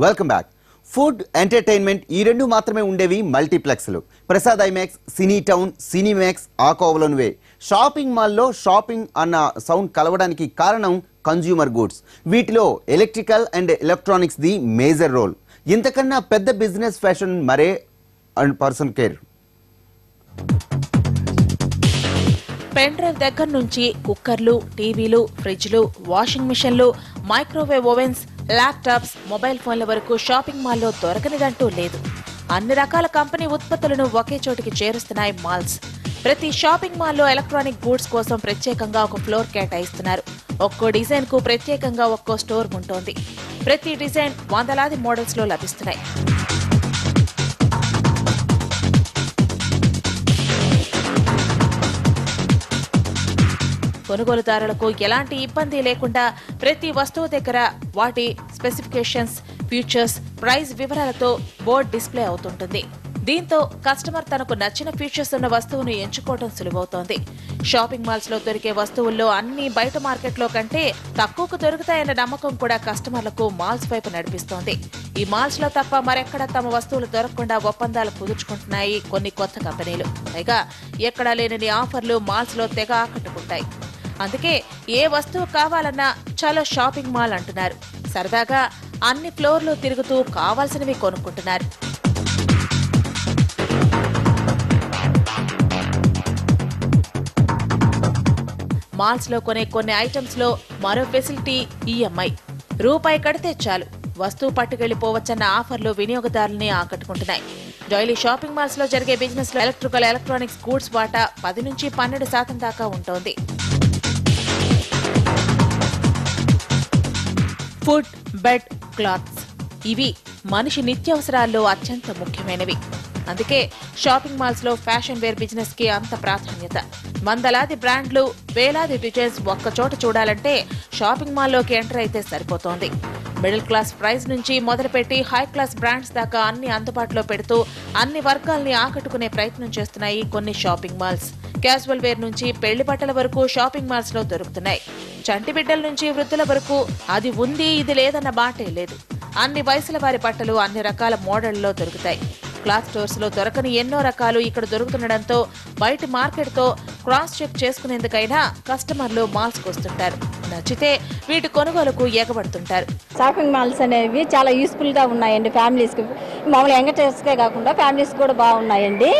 Welcome back food entertainment ఈ రెండు మాత్రమే ఉండేవి మల్టీప్లెక్స్లు Prasad IMAX cine town Cinemax ఆ వే షాపింగ్ మాల్లో షాపింగ్ అన్న సౌండ్ కలవడానికి కారణం కన్జ్యూమర్ గూడ్స్ వీటిలో electrical and electronics the major role ఇంతకన్నా పెద్ద బిజినెస్ ఫ్యాషన్ మరే and person care pen drive దగ్గర నుంచి కుక్కర్లు టీవీలు ఫ్రిడ్జ్లు వాషింగ్ మిషన్లు మైక్రోవేవ్ ఓవెన్స్ ల్యాప్టాప్స్ మొబైల్ ఫోన్ల వరకు షాపింగ్ మాల్లో దొరకనిదంటూ లేదు. అన్ని రకాల కంపెనీ ఉత్పత్తులను ఒకే చోటికి చేరుస్తున్నాయి మాల్స్. ప్రతి షాపింగ్ మాల్లో ఎలక్ట్రానిక్ గూడ్స్ కోసం ప్రత్యేకంగా ఒక ఫ్లోర్ కేటాయిస్తున్నారు. ఒక్కో డిజైన్కు ప్రత్యేకంగా ఒక్కో స్టోర్ ఉంటోంది. ప్రతి డిజైన్ వందలాది మోడల్స్లో లభిస్తున్నాయి. కొనుగోలుదారులకు ఎలాంటి ఇబ్బంది లేకుండా ప్రతి వస్తువు దగ్గర వాటి స్పెసిఫికేషన్స్ ఫీచర్స్ ప్రైస్ వివరాలతో బోర్డ్ డిస్ప్లే అవుతుంటుంది. దీంతో కస్టమర్ తనకు నచ్చిన ఫీచర్స్ ఉన్న వస్తువును ఎంచుకోవడం సులువవుతోంది. షాపింగ్ మాల్స్లో దొరికే వస్తువుల్లో అన్ని బయట మార్కెట్లో కంటే తక్కువకు దొరుకుతాయన్న నమ్మకం కూడా కస్టమర్లకు మాల్స్ వైపు నడిపిస్తోంది. ఈ మాల్స్లో తప్ప మరెక్కడ తమ వస్తువులు దొరకకుండా ఒప్పందాలు కుదుర్చుకుంటున్నాయి కొన్ని కొత్త కంపెనీలు. పైగా ఎక్కడా లేని ఆఫర్లు మాల్స్లో తెగ ఆకట్టుకుంటాయి. అందుకే ఏ వస్తువు కావాలన్నా చలో షాపింగ్ మాల్ అంటున్నారు. సరదాగా అన్ని ఫ్లోర్లు తిరుగుతూ కావాల్సినవి కొనుక్కుంటున్నారు. మాల్స్లో కొనే కొన్ని ఐటమ్స్లో మరో ఫెసిలిటీ ఈఎంఐ. రూపాయి కడితే చాలు. వస్తువు పట్టుకెళ్ళిపోవచ్చన్న ఆఫర్లు వినియోగదారుల్ని ఆకట్టుకుంటున్నాయి. డైలీ షాపింగ్ మాల్స్లో జరిగే బిజినెస్లో ఎలక్ట్రికల్ ఎలక్ట్రానిక్స్ గూడ్స్ వాటా పది నుంచి పన్నెండు శాతం దాకా ఉంటోంది. Food bed clothes. ఇవి మనిషి నిత్యావసరాల్లో అత్యంత ముఖ్యమైనవి. అందుకే షాపింగ్ మాల్స్లో ఫ్యాషన్ వేర్ బిజినెస్కి అంత ప్రాధాన్యత. వందలాది బ్రాండ్లు వేలాది డిజైన్స్ ఒక్క చోట చూడాలంటే షాపింగ్ మాల్లోకి ఎంటర్ అయితే సరిపోతోంది. మిడిల్ క్లాస్ ప్రైస్ నుంచి మొదలుపెట్టి హై క్లాస్ బ్రాండ్స్ దాకా అన్ని అందుబాటులో పెడుతూ అన్ని వర్గాల్ని ఆకట్టుకునే ప్రయత్నం చేస్తున్నాయి కొన్ని షాపింగ్ మాల్స్. క్యాజువల్ వేర్ నుంచి పెళ్ళి బట్టల వరకు షాపింగ్ మాల్స్లో దొరుకుతున్నాయి. చంటి బిడ్డల నుంచి వృద్ధుల వరకు అది ఉంది ఇది లేదన్న బాటే లేదు. అన్ని వయసుల వారి బట్టలు అన్ని రకాల మోడళ్ళలో దొరుకుతాయి. క్లాత్ స్టోర్స్లో దొరకని ఎన్నో రకాలు ఇక్కడ దొరుకుతుండడంతో బయట మార్కెట్తో క్రాస్ చెక్ చేసుకునేందుకైనా కస్టమర్లు మాల్స్ వస్తుంటారు. నచ్చితే వీటి కొనుగోలుకు ఎగబడుతుంటారు. షాపింగ్ మాల్స్ అనేవి చాలా యూస్ఫుల్గా ఉన్నాయండి ఫ్యామిలీస్కి మామూలు యంగటర్స్కే కాకుండా ఫ్యామిలీస్ కూడా బాగున్నాయండి.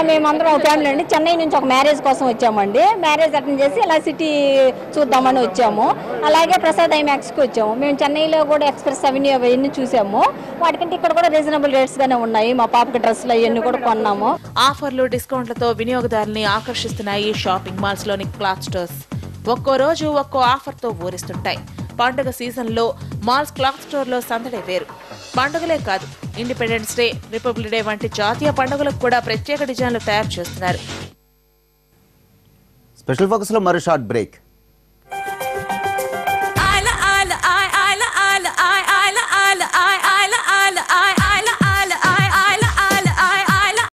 మేమందరం ఫ్యామిలీ అండి. చెన్నై నుంచి ఒక మ్యారేజ్ కోసం వచ్చామండి. మ్యారేజ్ అటెండ్ చేసి ఇలా సిటీ చూద్దామని వచ్చాము. అలాగే ప్రసాద్ ఐమాక్స్కి వచ్చాము. మేము చెన్నైలో కూడా ఎక్స్ప్రెస్ అవెన్యూ అవన్నీ చూసాము. వాటికంటే ఇక్కడ కూడా రీజనబుల్ రేట్స్గానే ఉన్నాయి. మా పాపకి డ్రెస్సులు అవన్నీ కూడా కొన్నాము. ఆఫర్లు డిస్కౌంట్లతో వినియోగదారుని ఆకర్షిస్తున్నాయి షాపింగ్ మాల్స్లోని క్లాత్ స్టోర్స్. ఒక్కో రోజు ఒక్కో ఆఫర్తో ఊరిస్తుంటాయి. పండుగ సీజన్లో మాల్స్ క్లాత్ స్టోర్లో సందడే వేరు. పండుగలే కాదు. ఇండిపెండెన్స్ డే రిపబ్లిక్ డే వంటి జాతీయ పండుగలకు కూడా ప్రత్యేక డిజైన్లు తయారు చేస్తున్నారు. స్పెషల్ ఫోకస్లో మరో షార్ట్ బ్రేక్